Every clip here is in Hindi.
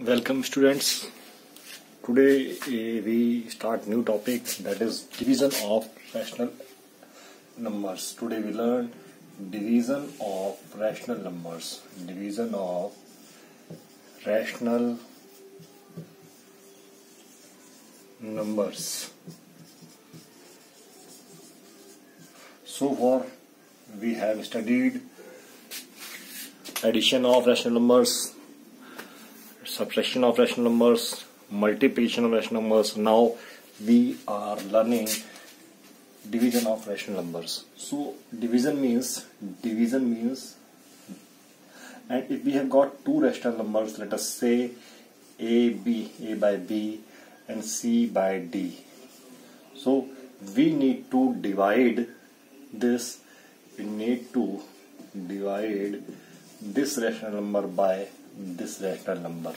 Welcome students. Today uh, we start new topic that is division of rational numbers. Today we learn division of rational numbers. Division of rational numbers. So far we have studied addition of rational numbers subtraction of rational numbers, multiplication of rational numbers. Now we are learning division of rational numbers. So division means division means and if we have got two rational numbers, let us say a b a by b and c by d. So we need to divide this. We need to divide this rational number by this rational number.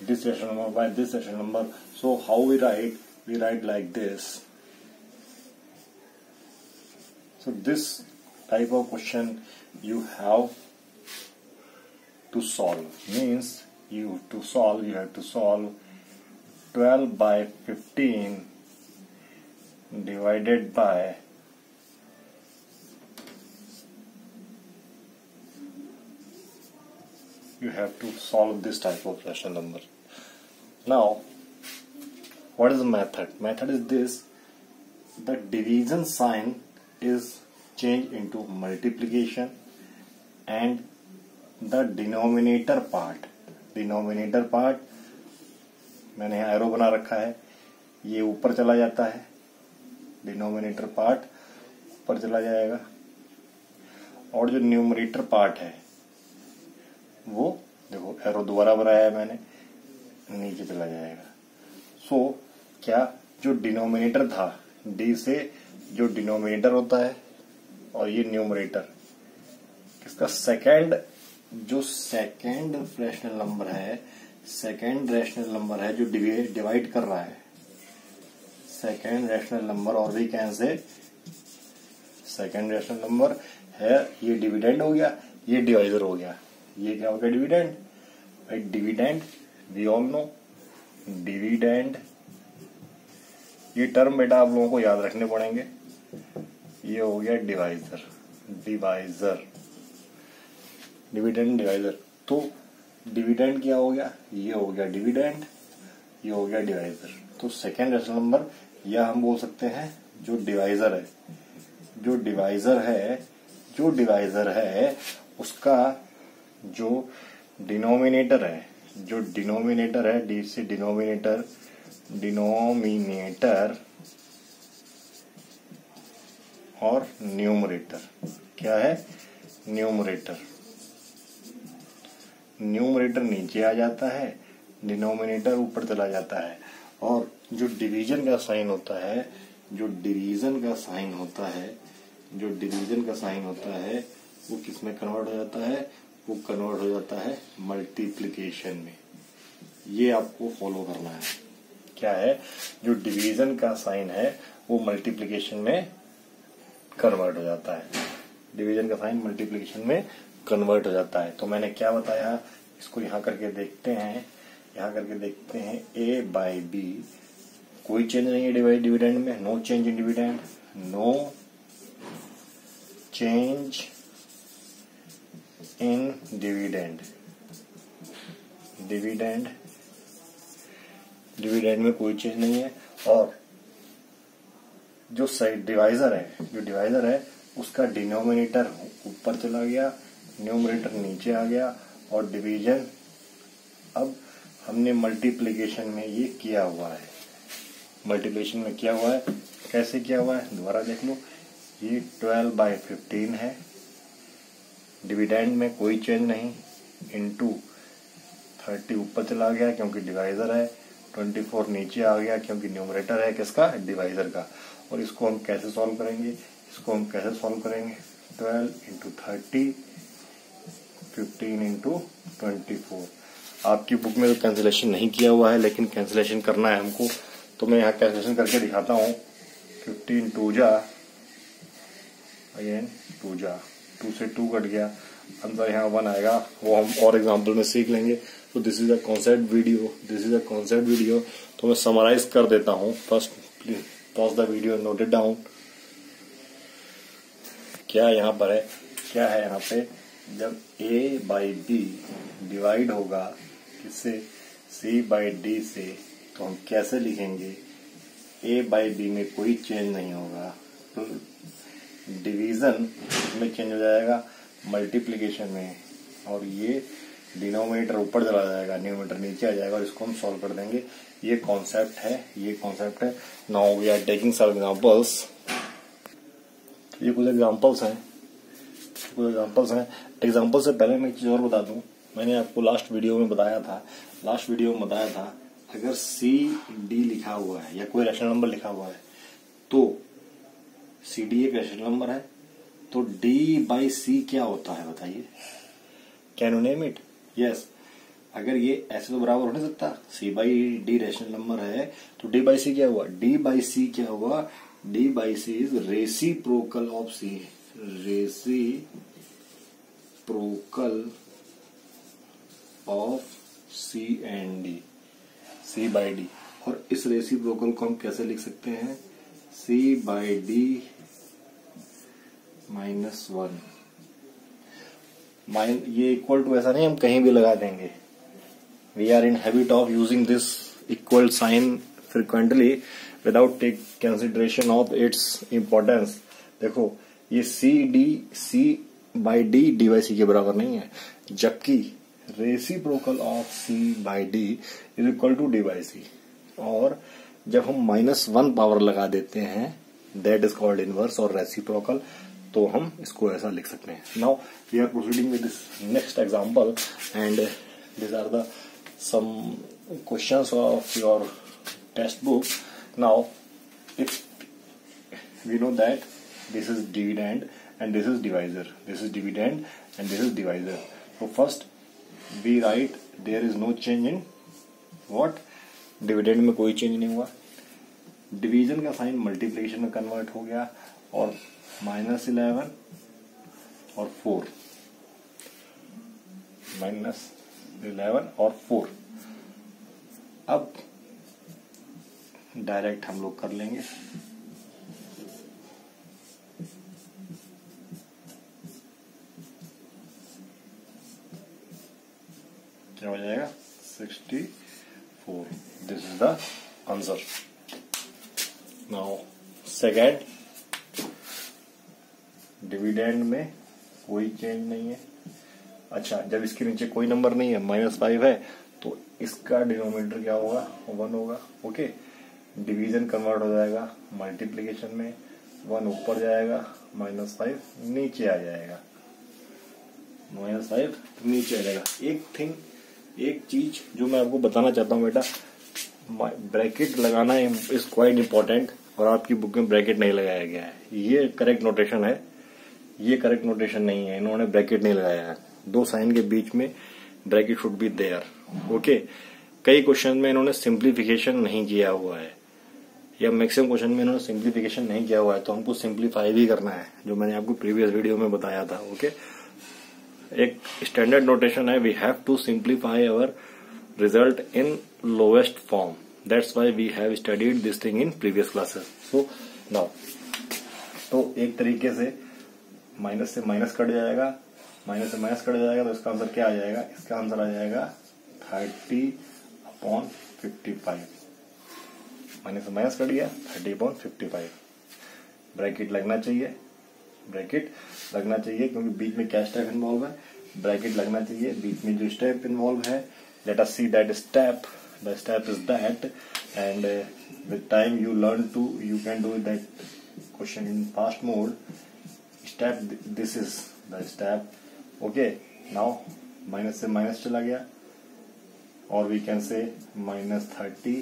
This rational number by this rational number. So how we write we write like this. So this type of question you have to solve. Means you to solve you have to solve 12 by 15 divided by you have to solve this type of rational number. Now, what is the method? Method is this, the division sign is changed into multiplication and the denominator part, denominator part मैंने यहाँ एरो बना रखा है ये ऊपर चला जाता है डिनोमिनेटर पार्ट ऊपर चला जाएगा और जो न्यूमरेटर पार्ट है वो देखो एरो दोबारा बनाया है मैंने नीचे चला जाएगा। सो so, क्या जो डिनोमिनेटर था डी से जो डिनोमिनेटर होता है और ये न्यूमरेटर इसका सेकंड जो सेकंड रेशनल नंबर है सेकंड रेशनल नंबर है जो डिवाइड कर रहा है सेकंड रेशनल नंबर और भी can say? Second rational number है ये डिविडेंड हो गया ये डिवाइजर हो गया। ये क्या होगा डिविडेंड भाई dividend we all know dividend ये टर्म बेटा आप लोगों को याद रखने पड़ेंगे। ये हो गया डिवाइजर डिवाइजर डिविडेंड डिवाइजर तो डिविडेंड क्या हो गया? ये हो गया डिविडेंड ये हो गया डिवाइजर तो सेकेंड रेशनल नंबर या हम बोल सकते हैं जो डिवाइजर है। जो डिवाइजर है, जो डिवाइजर है, उसका जो डिनोमिनेटर है, जो डिनोमिनेटर है, डी से डिनोमिनेटर डिनोमिनेटर और न्यूमरेटर। क्या है? न्यूमरेटर। न्यूमरेटर नीचे आ जाता है, डिनोमिनेटर ऊपर चला जाता है। और जो डिवीज़न का साइन होता है, जो डिवीज़न का साइन होता है, जो डिवीज़न का साइन होता है, वो किसमें कन्वर्ट हो जाता है? वो कन्वर्ट हो जाता है मल्टीप्लीकेशन में। ये आपको फॉलो करना है। क्या है? जो डिवीज़न का साइन है, वो मल्टीप्लीकेशन में कन्वर्ट हो जाता है। डिवीज़न का साइन मल्टीप्लीकेशन में कन्वर्ट हो जाता है। तो मैंने क्या बताया? इसको यहाँ करके देखते हैं। यहाँ करके देखते हैं ए बाई बी कोई चेंज नहीं है डिवाइड डिविडेंड में। No change in dividend no change in dividend dividend dividend में कोई चीज़ नहीं है और जो साइड डिवाइजर है, जो डिवाइजर है, उसका डिनोमिनेटर ऊपर चला गया न्यूमरेटर नीचे आ गया और डिवीज़न अब हमने मल्टीप्लीकेशन में ये किया हुआ है। मल्टीप्लीकेशन में किया हुआ है, कैसे किया हुआ है? दोबारा देख लो। ये ट्वेल्व बाई फिफ्टीन है। डिविडेंड में कोई चेंज नहीं इनटू थर्टी ऊपर चला गया क्योंकि डिवाइजर है ट्वेंटी फोर नीचे आ गया क्योंकि न्यूमरेटर है किसका? डिवाइजर का। और इसको हम कैसे सॉल्व करेंगे? इसको हम कैसे सॉल्व करेंगे? Twelve into thirty fifteen into twenty four आपकी बुक में तो कैंसिलेशन नहीं किया हुआ है, लेकिन कैंसिलेशन करना है हमको। तो मैं यहाँ कैंसिलेशन करके दिखाता हूँ। फिफ्टीन टू जा टू जा। टू से टू कट गया। अंदर यहाँ वन आएगा, वो हम और एग्ज़ाम्पल में सीख लेंगे। तो this is a concept video this is a concept video तो मैं समराइज कर देता हूँ। First please pause the video note it down क्या यहाँ पर है? क्या है यहाँ पे? जब ए बाई बी डिवाइड होगा किससे? सी बाई डी से। तो हम कैसे लिखेंगे? ए बाई बी में कोई चेंज नहीं होगा। तो डिवीज़न में चेंज हो जाएगा, मल्टीप्लीकेशन में। और ये डिनोमिनेटर ऊपर चला जाएगा न्यूमिनेटर नीचे आ जाएगा, और इसको हम सॉल्व कर देंगे। ये कॉन्सेप्ट है, ये कॉन्सेप्ट है। Now we are taking some examples ये कुछ एग्जांपल्स हैं। कुछ एग्जांपल्स हैं। एग्जांपल से पहले मैं एक चीज़ और बता दूँ। मैंने आपको लास्ट वीडियो में बताया था। लास्ट वीडियो में बताया था, अगर सी डी लिखा हुआ है, या कोई रैशनल नंबर लिखा हुआ है तो सी डी एक रैशनल नंबर है तो डी बाई सी क्या होता है बताइए? Can you name it yes अगर ये ऐसे तो बराबर हो नहीं सकता। C by D rational number है तो डी बाई सी क्या हुआ? डी बाई सी क्या हुआ? डी बाई सी इज़ रेसी reciprocal of C reciprocal of C and D C by D और इस रेसी प्रोकल को हम कैसे लिख सकते हैं? C by D minus one. Minus, ये इक्वल टू ऐसा नहीं, हम कहीं भी लगा देंगे। We are in habit of using this equal sign frequently without take consideration of its importance देखो, ये C D C by D D by C के बराबर नहीं है, जबकि reciprocal of C by D is equal to D C और जब हम माइनस वन पावर लगा देते हैं दैट इज़ कॉल्ड इनवर्स और रेसिप्रोकल तो हम इसको ऐसा लिख सकते हैं। Now we are proceeding with this next example and this are the some questions of your textbook now if we know that this is dividend and this is divisor. This is dividend and this is divisor. So first we write there is no change in what? Dividend में कोई चेंज नहीं हुआ। डिवीज़न का साइन मल्टीप्लिकेशन में कन्वर्ट हो गया और माइनस इलेवन और फोर माइनस इलेवन और फोर अब डायरेक्ट हम लोग कर लेंगे। क्या हो जाएगा? Sixty four this is the answer now second dividend में कोई चेंज नहीं है। अच्छा जब इसके नीचे कोई नंबर नहीं है माइनस फाइव है तो इसका डिनोमीटर क्या होगा? वन होगा ओके डिवीज़न कन्वर्ट हो जाएगा मल्टीप्लीकेशन में वन ऊपर जाएगा माइनस फाइव नीचे आ जाएगा। माइनस फाइव नीचे आ जाएगा। एक थिंग एक चीज़ जो मैं आपको बताना चाहता हूँ बेटा ब्रैकेट लगाना इज़ क्वाइट इंपॉर्टेंट और आपकी बुक में ब्रैकेट नहीं लगाया गया है। ये करेक्ट नोटेशन है। ये करेक्ट नोटेशन नहीं है, इन्होंने ब्रैकेट नहीं लगाया है। दो साइन के बीच में bracket should be there okay कई क्वेश्चन में इन्होंने सिंप्लीफिकेशन नहीं किया हुआ है, या मैक्सिमम क्वेश्चन में इन्होंने सिंप्लीफिकेशन नहीं किया हुआ है तो हमको सिंप्लीफाई भी करना है, जो मैंने आपको प्रीवियस वीडियो में बताया था ओके एक स्टैंडर्ड नोटेशन है we have to simplify our result in lowest form that's why we have studied this thing in previous classes so now तो एक तरीके से माइनस से माइनस कट जाएगा। माइनस से माइनस कट जाएगा तो इसका आंसर क्या आ जाएगा? इसका आंसर आ जाएगा thirty upon fifty five minus से माइनस कट गया thirty upon fifty five bracket लगना चाहिए। ब्रैकेट लगना चाहिए, क्योंकि बीच में क्या स्टेप इन्वॉल्व है? ब्रैकेट लगना चाहिए। बीच में जो स्टेप इन्वॉल्व है let us see that step the step is that and with time you learn to you can do that question in fast mode step this is the step okay now minus से माइनस चला गया। और we can say minus thirty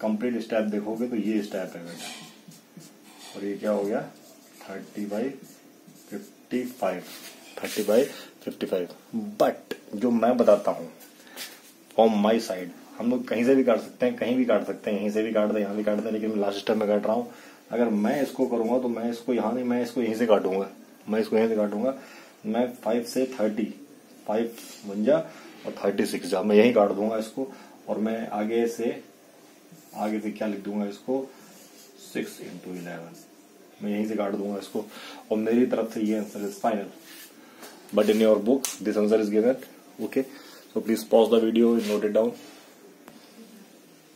complete step देखोगे तो ये स्टेप है बेटा। और ये क्या हो गया? Thirty by fifty five thirty by fifty five but जो मैं बताता हूँ फ्रॉम माई साइड हम लोग कहीं से भी काट सकते हैं, कहीं भी काट सकते हैं, यहीं से भी काट दे, यहाँ भी काट दे, लेकिन मैं लास्ट स्टेप में काट रहा हूँ। अगर मैं इसको करूँगा तो मैं इसको यहाँ नहीं, मैं इसको यहीं से काटूँगा। मैं इसको यहीं से काटूँगा। मैं फाइव से थर्टी फाइव वंजा और थर्टी सिक्स जा। मैं यही काट दूँगा इसको और मैं आगे से आगे से क्या लिख दूँगा इसको? सिक्स इंटू इलेवन मैं यहीं से काट दूँगा इसको। और मेरी तरफ़ से ये answer is final but in your book this answer is given okay so please pause the video note it down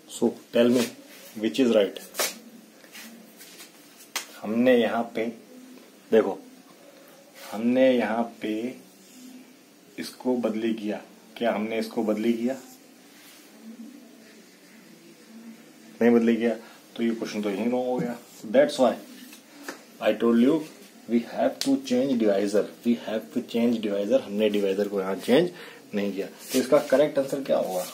so tell me which is right हमने यहाँ पे, देखो, हमने यहाँ पे इसको बदली किया। क्या हमने इसको बदली किया? नहीं बदली किया तो ये क्वेश्चन तो यही रॉन्ग हो गया। That's why I told you we have to change divisor we have to change divisor हमने डिवाइजर को यहाँ चेंज नहीं किया। तो इसका करेक्ट आंसर क्या होगा?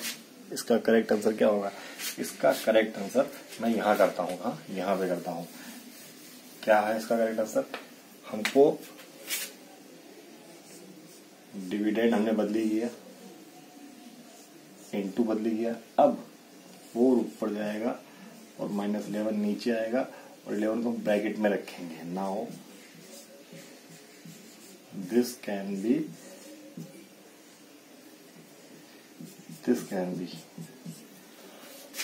इसका करेक्ट आंसर क्या होगा? इसका करेक्ट आंसर मैं यहाँ करता हूँ हाँ? यहाँ पे करता हूँ। क्या है इसका करेक्ट आंसर हमको डिविडेंड हमने बदली किया इंटू बदली किया अब फोर ऊपर जाएगा और माइनस इलेवन नीचे आएगा और इलेवन को ब्रैकेट में रखेंगे। Now this can be this can be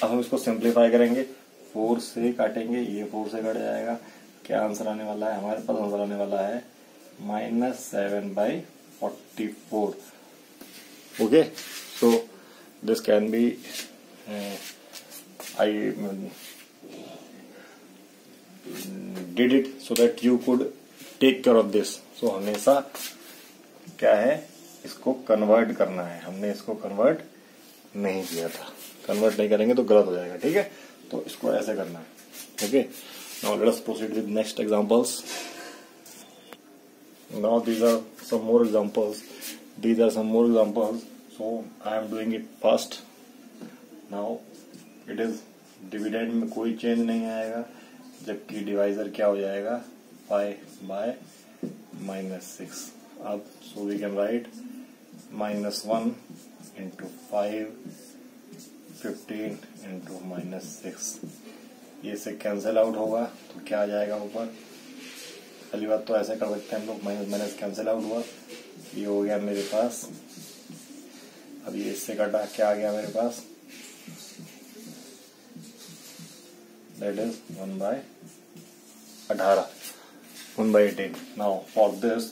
अब हम इसको सिंप्लीफाई करेंगे। फोर से काटेंगे, ये फोर से कट जाएगा। क्या आंसर आने वाला है? हमारे पास आंसर आने वाला है minus seven by forty four okay so this can be I did it so that you could take care of this so हमेशा क्या है? इसको कन्वर्ट करना है। हमने इसको कन्वर्ट नहीं किया था। कन्वर्ट नहीं करेंगे तो गलत हो जाएगा, ठीक है? तो इसको ऐसे करना है। Okay now let us proceed with next examples now, these are some more examples. These are some more examples. So, i am doing it fast now, it is dividend में कोई चेंज नहीं आएगा, जबकि डिवाइजर क्या हो जाएगा? फाइव बाय माइनस सिक्स अब so we can write minus one into five fifteen into minus six ये से कैंसिल आउट होगा तो क्या आ जाएगा ऊपर? पहली बात तो ऐसे कर सकते हैं हम लोग माइनस माइनस कैंसिल आउट हुआ। ये हो गया मेरे पास। अब ये इससे कटा क्या आ गया मेरे पास। दैट इज़ वन बाय अठारह। One by eighteen now for this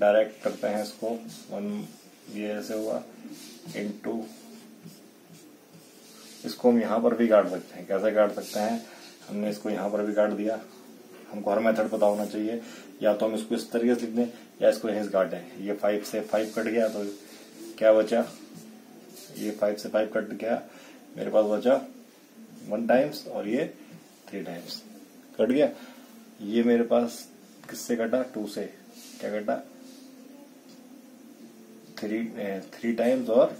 direct करते हैं इसको। वन ये ऐसे हुआ। इनटू इसको हम यहाँ पर भी काट सकते हैं। कैसे काट सकते हैं? हमने इसको यहाँ पर भी काट दिया। हमको हर मेथड पता होना चाहिए। या तो हम इसको इस तरीके से लिख दें या इसको यहीं से काटें ये फाइव से फाइव कट गया तो क्या बचा? ये फाइव से फाइव कट गया। मेरे पास बचा वन टाइम्स और ये थ्री टाइम्स कट गया। ये मेरे पास किससे कटा? टू से। क्या कटा? थ्री थ्री टाइम्स और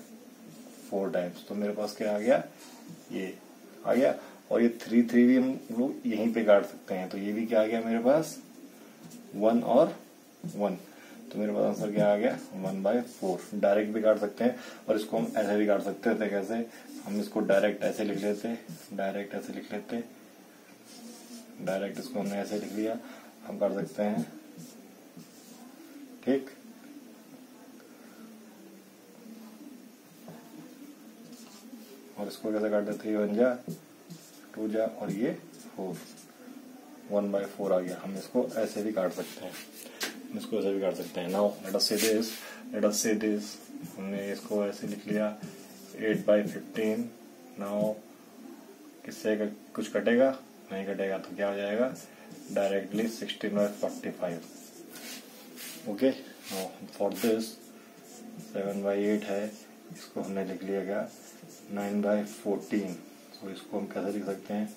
फोर टाइम्स तो मेरे पास क्या आ गया? ये आ गया। और ये थ्री थ्री भी हम लोग यहीं पे काट सकते हैं। तो ये भी क्या आ गया मेरे पास? वन और वन तो मेरे पास आंसर क्या आ गया? वन बाय फोर डायरेक्ट भी काट सकते हैं। और इसको हम ऐसे भी काट सकते थे कैसे? हम इसको डायरेक्ट ऐसे लिख लेते। डायरेक्ट ऐसे लिख लेते। डायरेक्ट इसको हमने ऐसे लिख लिया। हम कर सकते हैं। ठीक? और इसको कैसे काटते थ्री वन जा टू जा, और ये फोर वन बाय फोर आ गया। हम इसको ऐसे भी काट सकते हैं। हम इसको ऐसे भी काट सकते हैं। नाउ लेट अस से दिस लेट अस से दिस हमने इसको ऐसे लिख लिया। एट बाई फिफ्टीन नाउ किससे कुछ कटेगा? नहीं कटेगा तो क्या हो जाएगा? Directly sixteen by forty five okay for this seven by eight है। इसको हमने लिख लिया क्या? नाइन बाई फोर्टीन तो इसको हम कैसे लिख सकते हैं?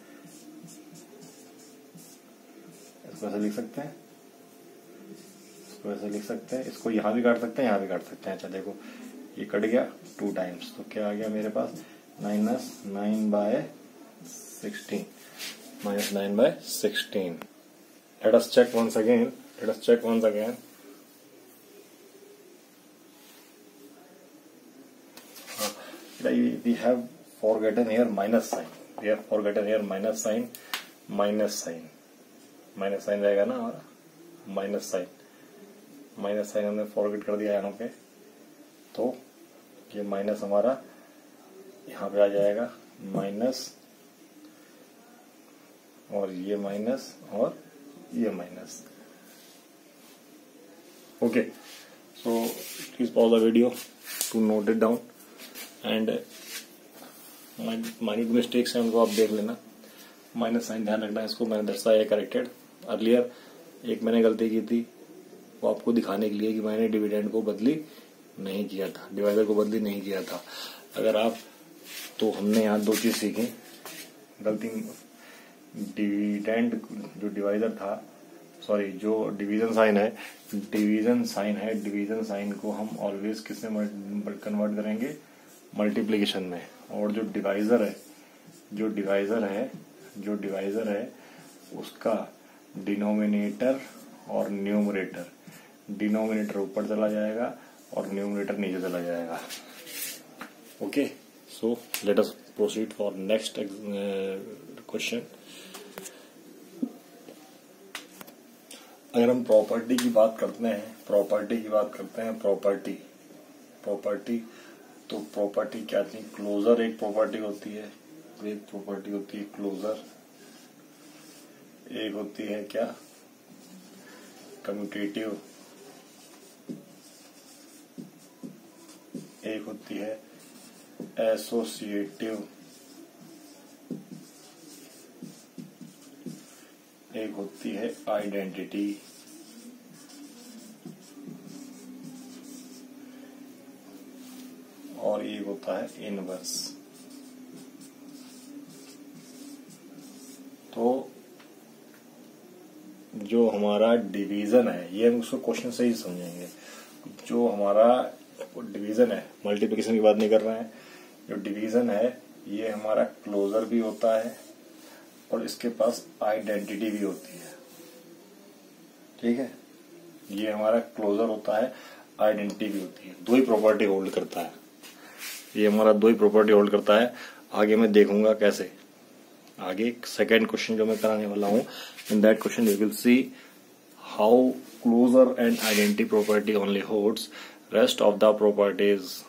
इसको ऐसे लिख सकते हैं? इसको ऐसे लिख सकते हैं? इसको यहाँ भी काट सकते हैं, यहाँ भी काट सकते हैं। अच्छा देखो, ये कट गया टू टाइम्स तो क्या आ गया मेरे पास? Minus nine by sixteen minus nine by sixteen let us check once again. Let us check once again. We have forgotten here minus sign. We have forgotten here minus sign minus sign. Minus sign रहेगा ना हमारा? माइनस साइन माइनस साइन हमने फॉरगेट कर दिया यहाँ पे। तो ये माइनस हमारा यहाँ पे आ जाएगा। माइनस और ये माइनस और ये minus okay so please pause the video to note it down and minute mistakes हैं, उनको आप देख लेना। माइनस साइन ध्यान रखना, इसको मैंने दर्शाया करेक्टेड अर्लियर एक मैंने गलती की थी, वो आपको दिखाने के लिए कि मैंने डिविडेंड को बदली नहीं किया था। डिवाइडर को बदली नहीं किया था। अगर आप तो हमने यहाँ दो चीज़ सीखी। गलती डिविडेंड जो डिवाइडर था सॉरी जो डिवीज़न साइन है डिवीज़न साइन है डिवीज़न साइन को हम ऑलवेज किससे कन्वर्ट करेंगे? मल्टीप्लीकेशन में। और जो डिवाइजर है, जो डिवाइजर है, जो डिवाइजर है, उसका डिनोमिनेटर और न्यूमरेटर डिनोमिनेटर ऊपर चला जाएगा और न्यूमरेटर नीचे चला जाएगा। Okay so let us proceed for next question अगर हम प्रॉपर्टी की बात करते हैं प्रॉपर्टी की बात करते हैं प्रॉपर्टी प्रॉपर्टी तो प्रॉपर्टी क्या थी? क्लोजर एक प्रॉपर्टी होती है। एक प्रॉपर्टी होती है क्लोजर एक होती है क्या? कम्यूटेटिव एक होती है एसोसिएटिव एक होती है आइडेंटिटी और एक होता है इनवर्स तो जो हमारा डिवीज़न है, ये हम उसको क्वेश्चन से ही समझेंगे। जो हमारा डिवीज़न है मल्टीप्लिकेशन की बात नहीं कर रहे हैं, जो डिवीज़न है, ये हमारा क्लोजर भी होता है और इसके पास आइडेंटिटी भी होती है। ठीक है? ये हमारा क्लोजर होता है आइडेंटिटी भी होती है। दो ही प्रॉपर्टी होल्ड करता है। ये हमारा दो ही प्रॉपर्टी होल्ड करता है। आगे मैं देखूँगा कैसे। आगे सेकेंड क्वेश्चन जो मैं कराने वाला हूँ। In that question you will see how closure and identity property only holds rest of the properties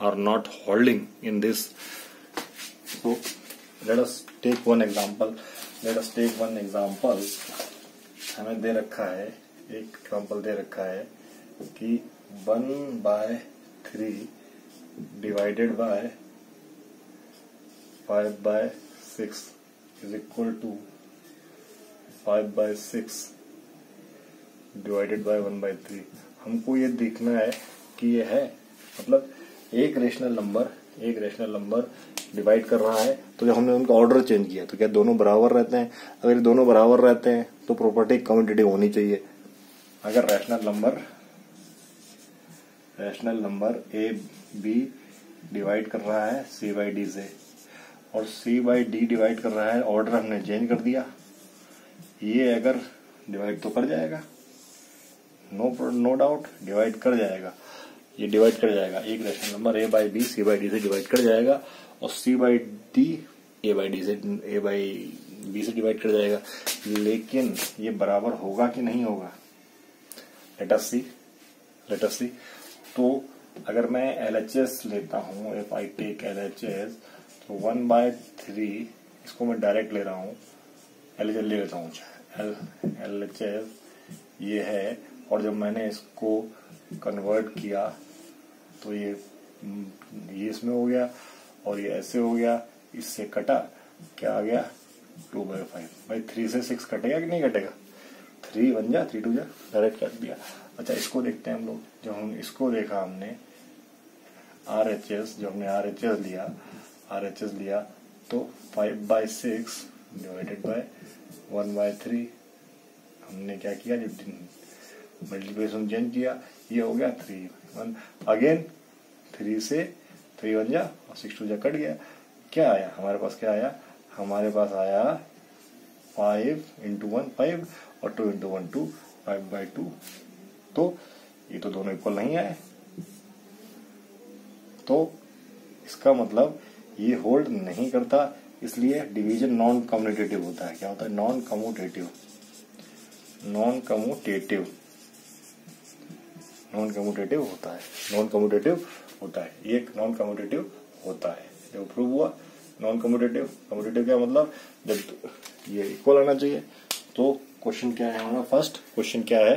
are not holding in this. So, let us take one example. Let us take one हमें दे रखा है, एक एग्ज़ाम्पल दे रखा है कि one by three divided by five by six is equal to five by six divided by one by three हमको ये देखना है कि ये है मतलब एक रेशनल नंबर एक रेशनल नंबर डिवाइड कर रहा है तो जब हमने उनका ऑर्डर चेंज किया तो क्या दोनों बराबर रहते हैं? अगर दोनों बराबर रहते हैं तो प्रॉपर्टी कम्यूटेटिव होनी चाहिए। अगर rational number rational number A B divide कर रहा है सी बाई डी से। और सी बाई डी डिवाइड कर रहा है ऑर्डर हमने चेंज कर दिया। ये अगर डिवाइड तो कर जाएगा। नो नो डाउट डिवाइड कर जाएगा। ये डिवाइड कर जाएगा। एक rational number A by B C by D से डिवाइड कर जाएगा। और C by D A by D से ए बाई बी से डिवाइड कर जाएगा। लेकिन ये बराबर होगा कि नहीं होगा? लेटस सी लेटस सी तो अगर मैं एल एच एस लेता हूँ if I take L H S तो वन बाय थ्री इसको मैं डायरेक्ट ले रहा हूँ एल एच एस ले लेता हूँ एल एच एस ये है, और जब मैंने इसको कन्वर्ट किया तो ये ये इसमें हो गया, और ये ऐसे हो गया, इससे कटा, क्या आ गया? Two by five by three से सिक्स कटेगा कि नहीं कटेगा? थ्री बन जा थ्री टू जा डायरेक्ट कर दिया। अच्छा इसको देखते हैं हम लोग जब हम इसको देखा हमने आर एच एस जो हमने आर एच एस लिया आर एच एस लिया तो five by six divided by one by three हमने क्या किया जो मल्टीप्लिकेशन चेंज किया, ये हो गया थ्री वन अगेन थ्री से थ्री वन जा, और सिक्स टू जा कट गया। क्या आया? हमारे पास क्या आया? हमारे पास आया फाइव इंटू वन फाइव और two into one two five by two तो ये तो दोनों इक्वल नहीं आए। तो इसका मतलब ये होल्ड नहीं करता, इसलिए डिवीज़न नॉन कम्युनिटेटिव होता है। क्या होता है? Non commutative non commutative non commutative होता है। नॉन कम्यूटेटिव होता है। ये नॉन कम्यूटेटिव होता है। जब प्रूव हुआ नॉन कम्यूटेटिव कम्यूटेटिव क्या मतलब? जब ये इक्वल आना चाहिए तो क्वेश्चन क्या है हमारा? फ़र्स्ट क्वेश्चन क्या है?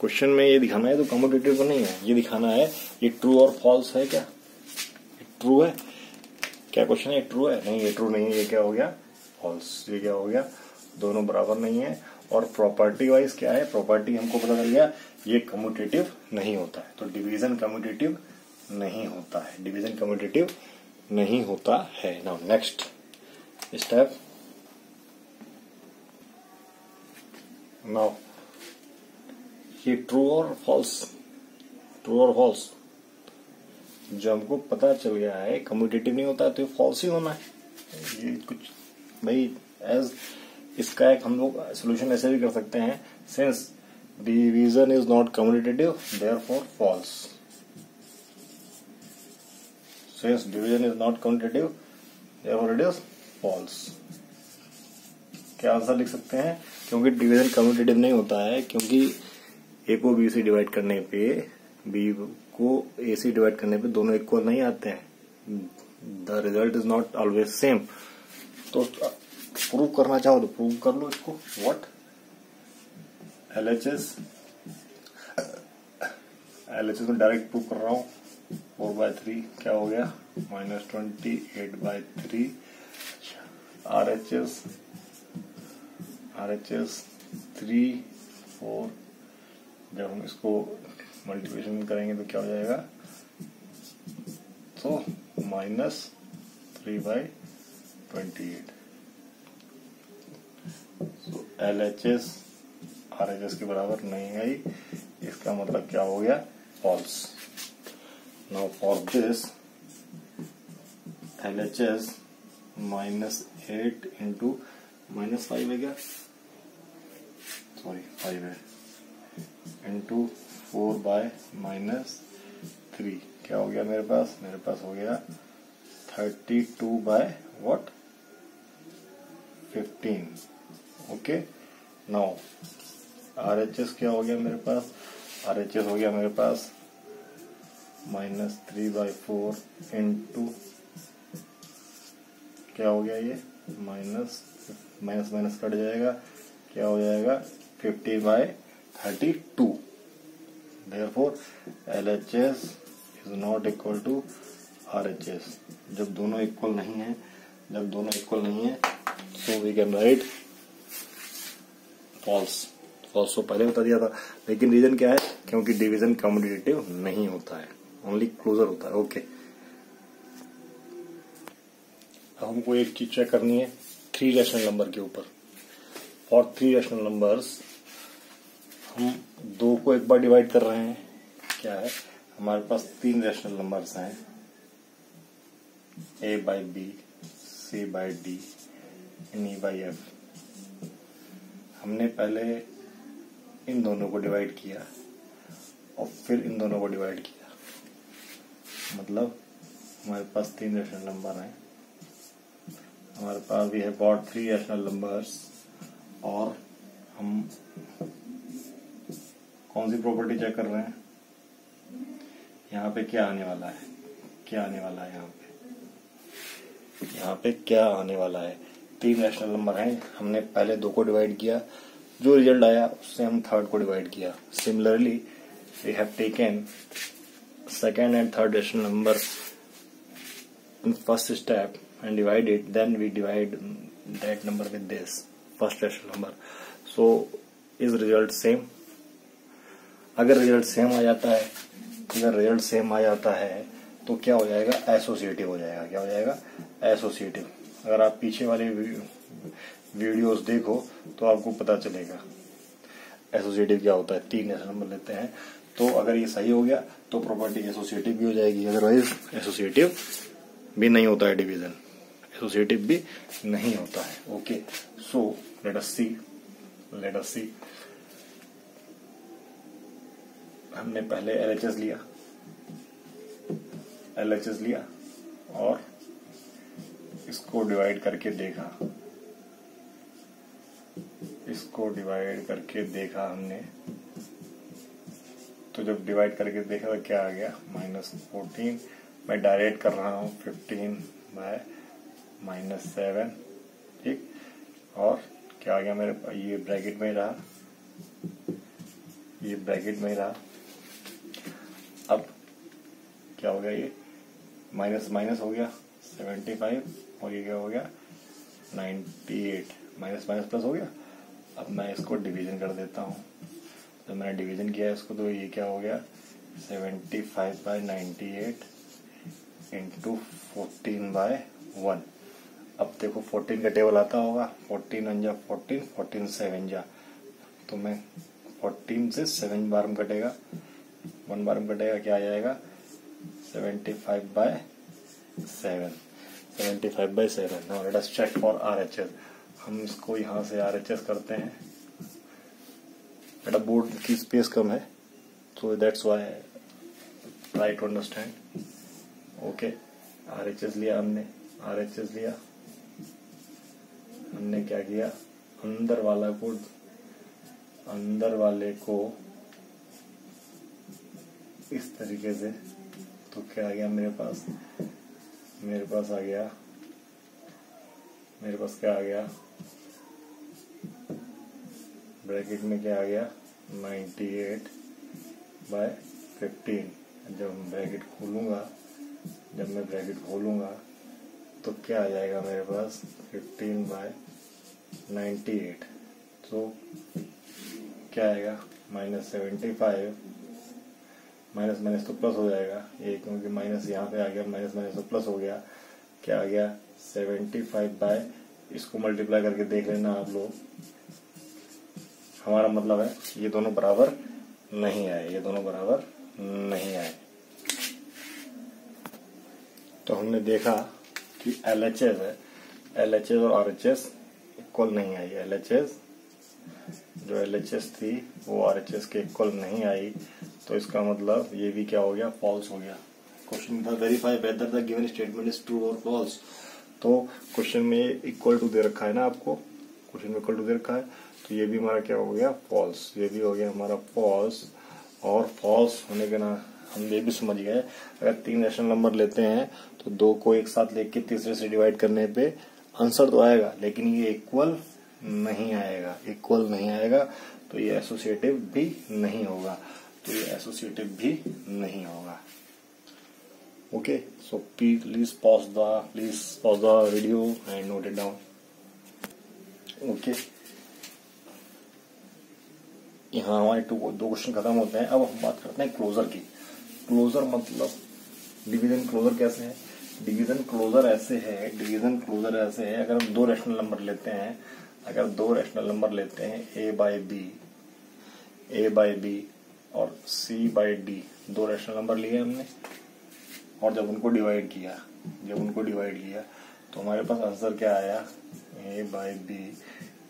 क्वेश्चन में ये दिखाना है तो कम्यूटेटिव तो नहीं है। ये दिखाना है, ये ट्रू और फॉल्स है क्या? ट्रू है? क्या क्वेश्चन है? ट्रू है? नहीं, ये ट्रू नहीं है, ये क्या हो गया? फॉल्स ये क्या हो गया? दोनों बराबर नहीं है। और प्रॉपर्टी वाइज क्या है? प्रॉपर्टी हमको पता चल गया, ये कम्यूटेटिव नहीं होता है। तो डिवीज़न कम्यूटेटिव नहीं होता है। डिवीज़न कम्यूटेटिव नहीं होता है। नाउ नेक्स्ट स्टेप नाउ ये ट्रू और फॉल्स ट्रू और फॉल्स जो हमको पता चल गया है कम्यूटेटिव नहीं होता तो ये फॉल्स ही होना है। ये कुछ, भाई एज इसका एक हम लोग सोल्यूशन ऐसे भी कर सकते हैं। Since division is not commutative therefore false since division is not commutative therefore it is false क्या आंसर लिख सकते हैं? क्योंकि डिवीज़न कम्यूटेटिव नहीं होता है, क्योंकि ए को बी से डिवाइड करने पे बी को ए से डिवाइड करने पे दोनों इक्वल नहीं आते हैं। The result is not always same तो प्रूव करना चाहो तो प्रूव कर लो इसको। What L H S L H S में डायरेक्ट प्रूव कर रहा हूँ। फोर बाय थ्री क्या हो गया? Minus twenty eight by three R H S R H S three four जब हम इसको मल्टीप्लिकेशन करेंगे तो क्या हो जाएगा? तो minus three by twenty eight L H S R H S के बराबर नहीं आई इसका मतलब क्या हो गया? False now for this L H S minus eight into minus five है क्या? सॉरी फाइव है। Into four by minus three क्या हो गया मेरे पास? मेरे पास हो गया thirty two by what fifteen okay now R H S क्या हो गया मेरे पास? आर एच एस हो गया मेरे पास minus three by four into क्या हो गया ये? माइनस माइनस माइनस कट जाएगा। क्या हो जाएगा? Fifty by thirty two S is not equal to R H S जब दोनों इक्वल नहीं है, जब दोनों इक्वल नहीं है so we can write false false तो पहले बता दिया था, लेकिन रीजन क्या है? क्योंकि डिवीज़न कम्युनिटेटिव नहीं होता है। ओनली क्लोजर होता है। Okay okay. अब हमको एक चीज़ चेक करनी है थ्री रेशनल नंबर के ऊपर। और थ्री रेशनल नंबर्स हम दो को एक बार डिवाइड कर रहे हैं। क्या है? हमारे पास तीन रेशनल नंबर्स हैं। A by B C by D and E by F हमने पहले इन दोनों को डिवाइड किया, और फिर इन दोनों को डिवाइड किया। मतलब हमारे पास तीन रेशनल नंबर हैं। हमारे पास भी है बॉट थ्री रेशनल नंबर्स और हम कौन सी प्रॉपर्टी चेक कर रहे हैं? यहाँ पे क्या आने वाला है? क्या आने वाला है यहाँ पे? यहाँ पे क्या आने वाला है? तीन रैशनल नंबर हैं। हमने पहले दो को डिवाइड किया। जो रिज़ल्ट आया, उससे हम थर्ड को डिवाइड किया। Similarly we have taken second and third rational number in first step and it then we divide that number with this first rational number so is result same अगर रिज़ल्ट सेम आ जाता है, अगर रिज़ल्ट सेम आ जाता है तो क्या हो जाएगा? एसोसिएटिव हो जाएगा। क्या हो जाएगा? एसोसिएटिव अगर आप पीछे वाले वीडियोस देखो तो आपको पता चलेगा। एसोसिएटिव क्या होता है? तीन ऐसे नंबर लेते हैं। तो अगर ये सही हो गया तो प्रॉपर्टी एसोसिएटिव भी हो जाएगी। अदरवाइज़ एसोसिएटिव भी नहीं होता है डिवीज़न एसोसिएटिव भी नहीं होता है। Okay so let us see let us see हमने पहले एलएचएस लिया। एलएचएस लिया और इसको डिवाइड करके देखा। इसको डिवाइड करके देखा हमने। तो जब डिवाइड करके देखा तो क्या आ गया? माइनस फोर्टीन मैं डायरेक्ट कर रहा हूँ फिफ्टीन बाय माइनस सेवन ठीक? और क्या आ गया मेरे ये ब्रैकेट में रहा। ये ब्रैकेट में रहा। क्या हो गया ये? माइनस माइनस हो गया, सेवेंटी फाइव, और ये क्या हो गया? Ninety eight, minus minus plus हो गया? अब मैं इसको डिवीज़न कर देता हूँ। जब मैंने डिवीज़न किया इसको तो ये क्या हो गया? Seventy five by ninety eight into fourteen by one. अब देखो फोर्टीन का टेबल आता होगा। फोर्टीन अंजा फोर्टीन फोर्टीन सेवन जा। तो मैं फोर्टीन से सेवन बार में कटेगा। वन बार में कटेगा, क्या आ जाएगा? Five by seven seventy five by seven हम इसको यहाँ से करते हैं। बेटा बोर्ड की स्पेस कम है that's why try to understand. Okay लिया हमने। आर एच एस लिया। हमने क्या किया? अंदर वाला को, अंदर वाले को इस तरीके से तो क्या आ गया मेरे पास? मेरे पास आ गया। मेरे पास क्या आ गया? ब्रैकेट में क्या आ गया? 98 बाय 15 जब मैं ब्रैकेट खोलूँगा, जब मैं ब्रैकेट खोलूँगा तो क्या आ जाएगा मेरे पास? 15 बाय 98 तो क्या आएगा? Minus seventy five. Minus minus तो प्लस हो जाएगा। ये क्योंकि माइनस यहाँ पे आ गया, माइनस माइनस तो प्लस हो गया। क्या आ गया? सेवेंटी फाइव बाय, इसको मल्टीप्लाई करके देख लेना आप लोग। हमारा मतलब है, ये दोनों बराबर नहीं आए, ये दोनों बराबर नहीं आए। तो हमने देखा कि एल एच एस है। एल एच एस और आर एच एस इक्वल नहीं आई। एल एच एस जो एल थी, वो आर के इक्वल नहीं आई। तो इसका मतलब ये भी क्या हो गया? फॉल्स हो गया। क्वेश्चन था verify whether the given statement is true और फॉल्स तो क्वेश्चन में इक्वल टू दे रखा है ना आपको? क्वेश्चन में इक्वल टू दे रखा है। तो ये भी हमारा क्या हो गया? फॉल्स ये भी हो गया हमारा फॉल्स और फॉल्स होने के ना हम ये भी समझ गए। अगर तीन रेशनल नंबर लेते हैं तो दो को एक साथ लेके तीसरे से डिवाइड करने पे आंसर तो आएगा। लेकिन ये इक्वल नहीं आएगा इक्वल नहीं आएगा तो ये एसोसिएटिव भी नहीं होगा। तो ये एसोसिएटिव भी नहीं होगा। Okay so please pause the please pause the video and note it down okay यहाँ हमारे टू दो क्वेश्चन खत्म होते हैं। अब हम बात करते हैं क्लोजर की। क्लोजर मतलब डिवीज़न क्लोजर कैसे है? डिवीज़न क्लोजर ऐसे है डिवीज़न क्लोजर ऐसे है। अगर हम दो रेशनल नंबर लेते हैं अगर दो रेशनल नंबर लेते हैं A by B A by B और सी बाय डी दो रेशनल नंबर लिए हमने। और जब उनको डिवाइड किया, जब उनको डिवाइड किया तो हमारे पास आंसर क्या आया? A by B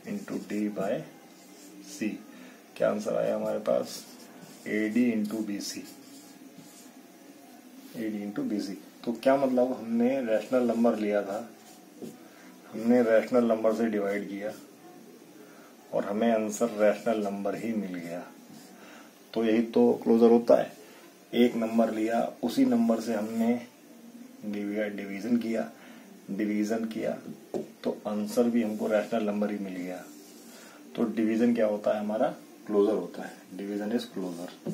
into D by C क्या आंसर आया हमारे पास? A D into B C A D into B C तो क्या मतलब हमने रैशनल नंबर लिया था? हमने रैशनल नंबर से डिवाइड किया। और हमें आंसर रैशनल नंबर ही मिल गया। तो यही तो क्लोजर होता है। एक नंबर लिया, उसी नंबर से हमने डिवीज़न किया डिवीज़न किया तो आंसर भी हमको रैशनल नंबर ही मिल गया। तो डिवीज़न क्या होता है हमारा? क्लोजर होता है। Division is closure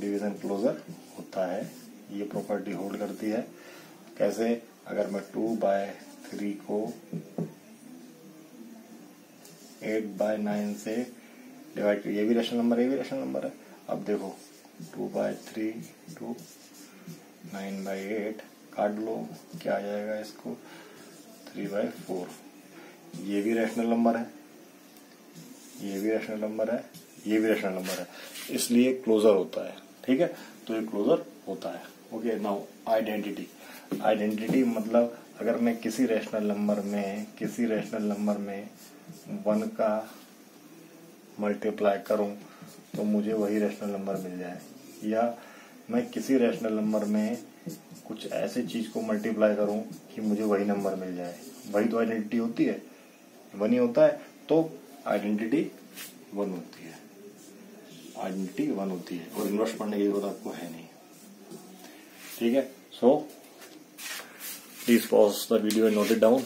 division closure होता है। ये प्रॉपर्टी होल्ड करती है। कैसे? अगर मैं टू बाय थ्री को एट बाय नाइन से डिवाइड ये भी रेशनल नंबर ये भी रेशनल नंबर है। अब देखो two by three two nine by eight काट लो, क्या आ जाएगा इसको? थ्री बाय फोर ये भी रेशनल नंबर है। ये भी रेशनल नंबर है। ये भी रेशनल नंबर है। इसलिए क्लोजर होता है, ठीक है? तो ये क्लोजर होता है। ओके नाउ आइडेंटिटी आइडेंटिटी मतलब अगर मैं किसी रेशनल नंबर में, किसी रेशनल नंबर में वन का मल्टीप्लाई करूँ तो मुझे वही रेशनल नंबर मिल जाए। या मैं किसी रेशनल नंबर में कुछ ऐसे चीज़ को मल्टीप्लाई करूँ कि मुझे वही नंबर मिल जाए। वही तो आइडेंटिटी होती है। वन ही होता है तो आइडेंटिटी वन होती है। आइडेंटिटी वन होती है, और इन्वर्स पढ़ने की ज़रूरत आपको है नहीं। ठीक है? So please pause the video and note it down